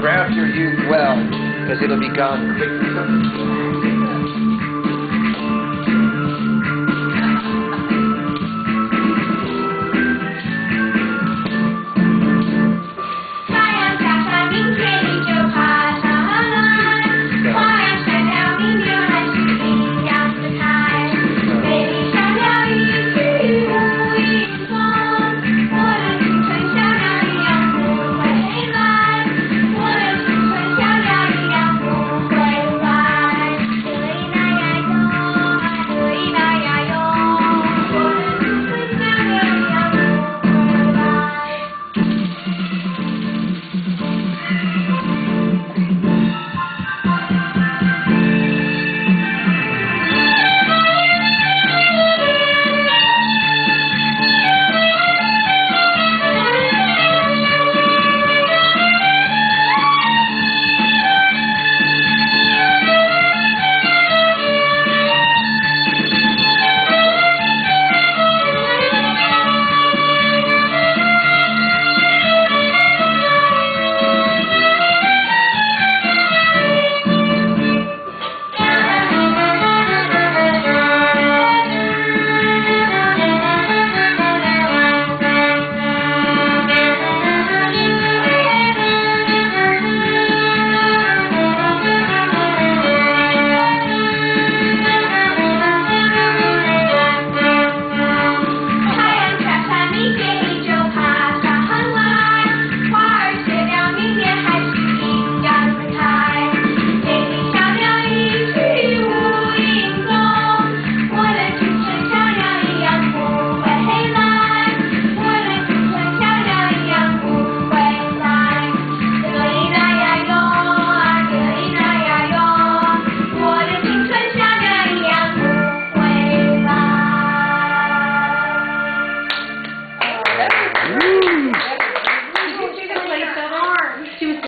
Craft your youth well, because it'll be gone quickly. Woo.